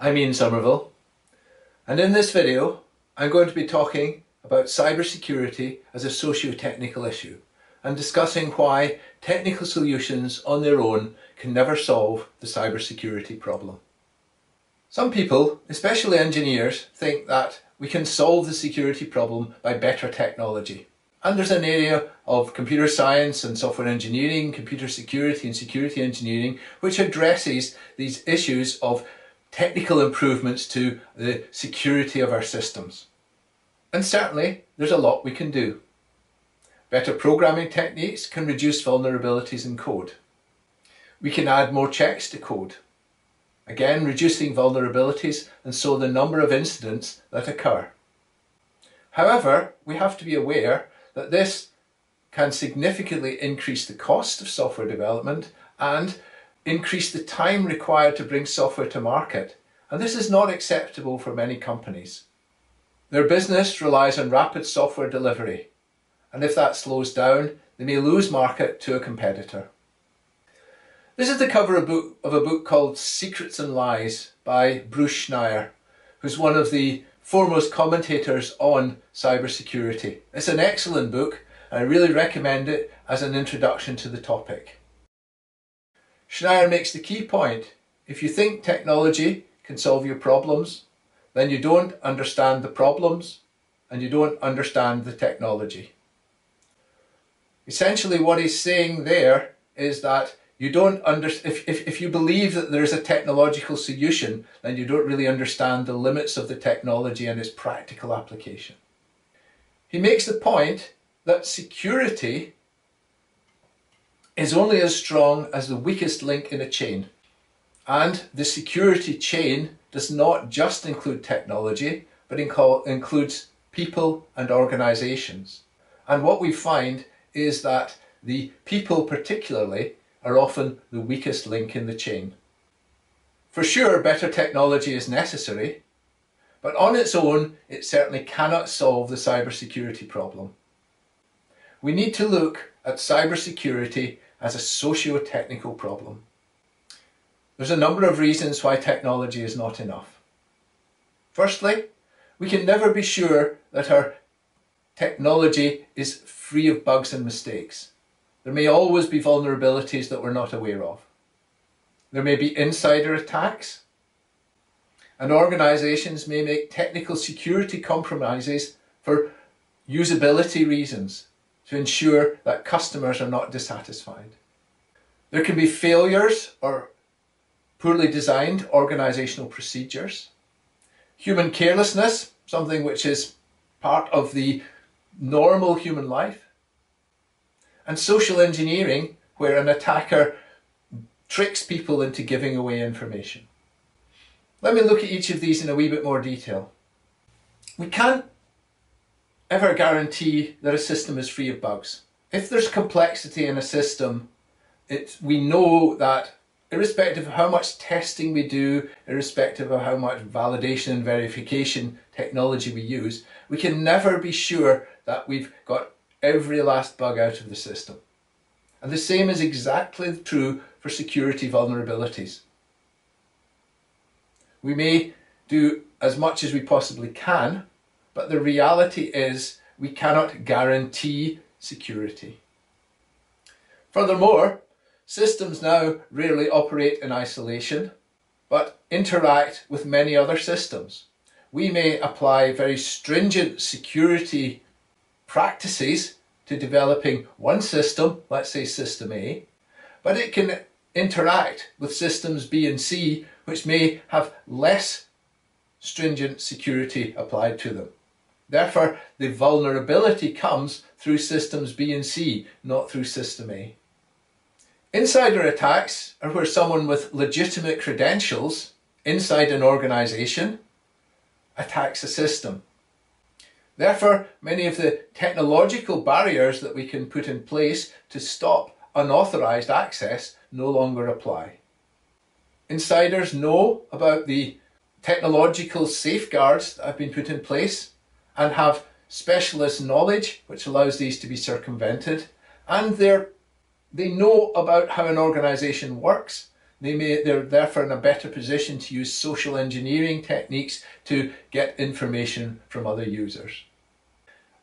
I'm Ian Sommerville and in this video I'm going to be talking about cybersecurity as a socio-technical issue and discussing why technical solutions on their own can never solve the cybersecurity problem. Some people, especially engineers, think that we can solve the security problem by better technology. And there's an area of computer science and software engineering, computer security and security engineering, which addresses these issues of technical improvements to the security of our systems. And certainly there's a lot we can do. Better programming techniques can reduce vulnerabilities in code. We can add more checks to code, again reducing vulnerabilities and so the number of incidents that occur. However, we have to be aware that this can significantly increase the cost of software development and increase the time required to bring software to market, and this is not acceptable for many companies. Their business relies on rapid software delivery, and if that slows down, they may lose market to a competitor. This is the cover of a book, of a book called Secrets and Lies by Bruce Schneier, who's one of the foremost commentators on cybersecurity. It's an excellent book, and I really recommend it as an introduction to the topic. Schneier makes the key point. If you think technology can solve your problems, then you don't understand the problems and you don't understand the technology. Essentially what he's saying there is that you don't under if, if, if you believe that there's a technological solution, then you don't really understand the limits of the technology and its practical application. He makes the point that security is only as strong as the weakest link in a chain. And the security chain does not just include technology, but includes people and organizations. And what we find is that the people particularly are often the weakest link in the chain. For sure, better technology is necessary, but on its own, it certainly cannot solve the cybersecurity problem. We need to look at cybersecurity as a socio-technical problem. There's a number of reasons why technology is not enough. Firstly, we can never be sure that our technology is free of bugs and mistakes. There may always be vulnerabilities that we're not aware of. There may be insider attacks, and organisations may make technical security compromises for usability reasons to ensure that customers are not dissatisfied. There can be failures or poorly designed organisational procedures. Human carelessness, something which is part of the normal human life. And social engineering, where an attacker tricks people into giving away information. Let me look at each of these in a wee bit more detail. We can't ever guarantee that a system is free of bugs. If there's complexity in a system, it, we know that irrespective of how much testing we do, irrespective of how much validation and verification technology we use, we can never be sure that we've got every last bug out of the system. And the same is exactly true for security vulnerabilities. We may do as much as we possibly can but the reality is we cannot guarantee security. Furthermore, systems now rarely operate in isolation, but interact with many other systems. We may apply very stringent security practices to developing one system, let's say system A, but it can interact with systems B and C which may have less stringent security applied to them. Therefore, the vulnerability comes through systems B and C, not through system A. Insider attacks are where someone with legitimate credentials inside an organization attacks a system. Therefore, many of the technological barriers that we can put in place to stop unauthorized access no longer apply. Insiders know about the technological safeguards that have been put in place and have specialist knowledge which allows these to be circumvented and they they know about how an organization works They may, they're therefore in a better position to use social engineering techniques to get information from other users.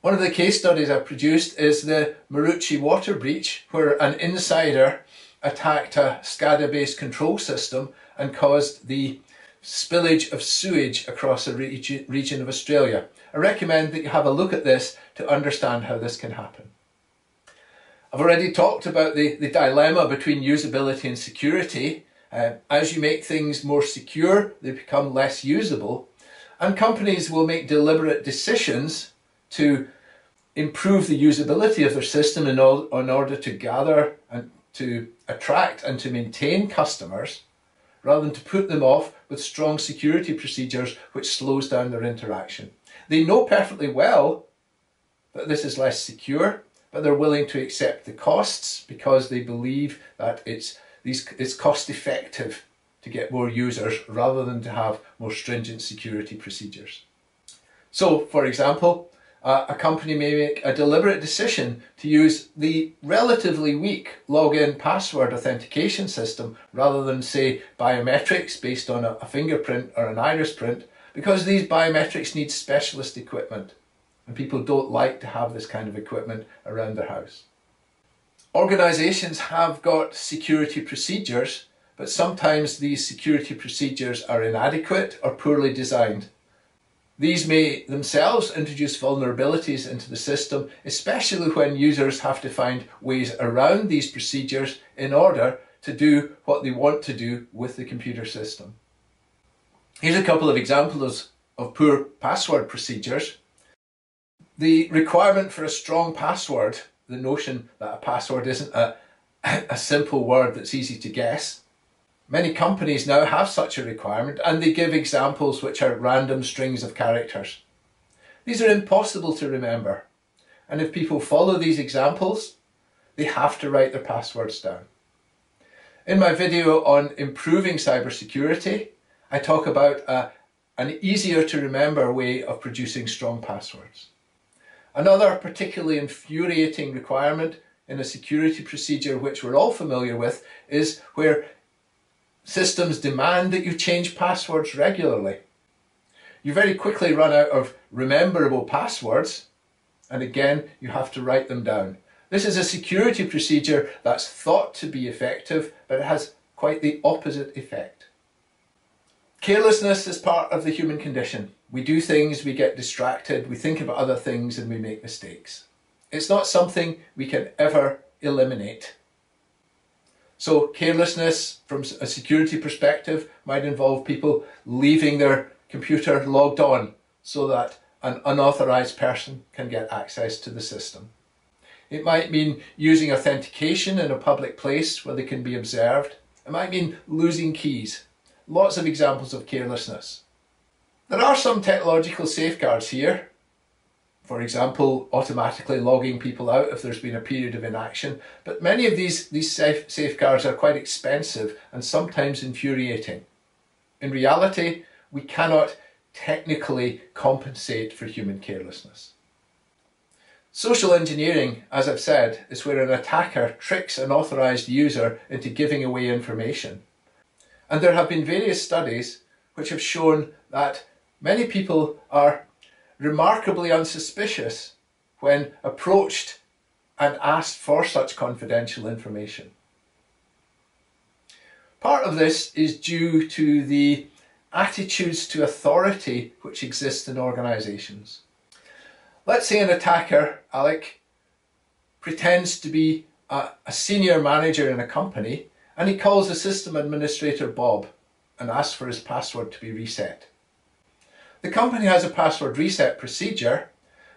One of the case studies I've produced is the Maroochy water breach, where an insider attacked a SCADA based control system and caused the spillage of sewage across a region of Australia. I recommend that you have a look at this to understand how this can happen. I've already talked about the, the dilemma between usability and security. Uh, as you make things more secure, they become less usable. And companies will make deliberate decisions to improve the usability of their system in, all, in order to gather and to attract and to maintain customers rather than to put them off with strong security procedures which slows down their interaction. They know perfectly well that this is less secure, but they're willing to accept the costs because they believe that it's, these, it's cost effective to get more users rather than to have more stringent security procedures. So, for example, uh, a company may make a deliberate decision to use the relatively weak login password authentication system rather than, say, biometrics based on a, a fingerprint or an iris print because these biometrics need specialist equipment and people don't like to have this kind of equipment around their house. Organisations have got security procedures, but sometimes these security procedures are inadequate or poorly designed. These may themselves introduce vulnerabilities into the system, especially when users have to find ways around these procedures in order to do what they want to do with the computer system. Here's a couple of examples of poor password procedures. The requirement for a strong password, the notion that a password isn't a, a simple word that's easy to guess, Many companies now have such a requirement and they give examples which are random strings of characters. These are impossible to remember. And if people follow these examples, they have to write their passwords down. In my video on improving cybersecurity, I talk about a, an easier to remember way of producing strong passwords. Another particularly infuriating requirement in a security procedure which we're all familiar with is where Systems demand that you change passwords regularly. You very quickly run out of rememberable passwords, and again, you have to write them down. This is a security procedure that's thought to be effective, but it has quite the opposite effect. Carelessness is part of the human condition. We do things, we get distracted, we think about other things, and we make mistakes. It's not something we can ever eliminate. So carelessness from a security perspective might involve people leaving their computer logged on so that an unauthorized person can get access to the system. It might mean using authentication in a public place where they can be observed. It might mean losing keys. Lots of examples of carelessness. There are some technological safeguards here for example, automatically logging people out if there's been a period of inaction. But many of these, these safe, safeguards are quite expensive and sometimes infuriating. In reality, we cannot technically compensate for human carelessness. Social engineering, as I've said, is where an attacker tricks an authorized user into giving away information. And there have been various studies which have shown that many people are remarkably unsuspicious when approached and asked for such confidential information. Part of this is due to the attitudes to authority which exist in organisations. Let's say an attacker, Alec, pretends to be a, a, senior manager in a company and he calls the system administrator Bob and asks for his password to be reset. The company has a password reset procedure,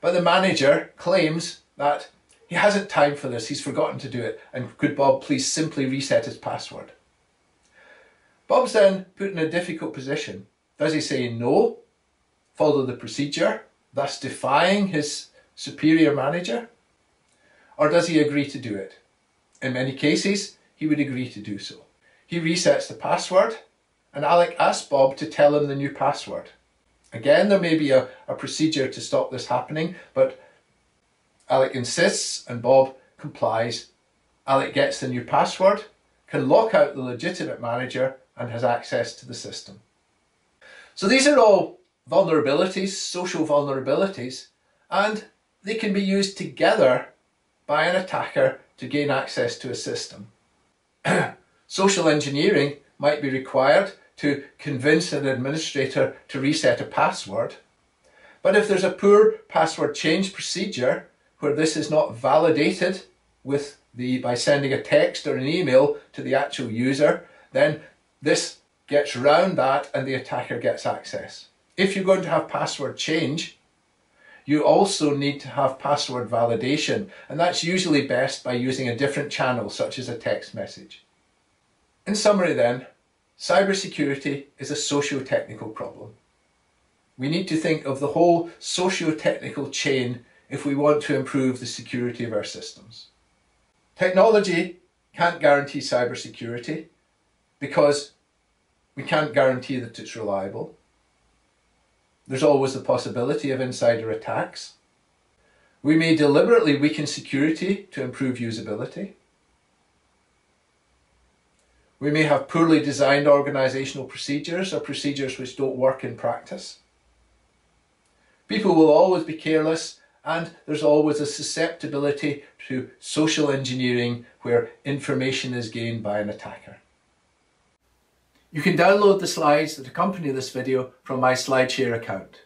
but the manager claims that he hasn't time for this, he's forgotten to do it, and could Bob please simply reset his password? Bob's then put in a difficult position. Does he say no, follow the procedure, thus defying his superior manager? Or does he agree to do it? In many cases, he would agree to do so. He resets the password, and Alec asks Bob to tell him the new password. Again, there may be a, a procedure to stop this happening, but Alec insists and Bob complies. Alec gets the new password, can lock out the legitimate manager and has access to the system. So these are all vulnerabilities, social vulnerabilities, and they can be used together by an attacker to gain access to a system. social engineering might be required to convince an administrator to reset a password. But if there's a poor password change procedure where this is not validated with the by sending a text or an email to the actual user, then this gets round that and the attacker gets access. If you're going to have password change, you also need to have password validation, and that's usually best by using a different channel, such as a text message. In summary then, Cybersecurity is a socio-technical problem. We need to think of the whole socio-technical chain if we want to improve the security of our systems. Technology can't guarantee cybersecurity because we can't guarantee that it's reliable. There's always the possibility of insider attacks. We may deliberately weaken security to improve usability. We may have poorly designed organisational procedures or procedures which don't work in practice. People will always be careless and there's always a susceptibility to social engineering where information is gained by an attacker. You can download the slides that accompany this video from my SlideShare account.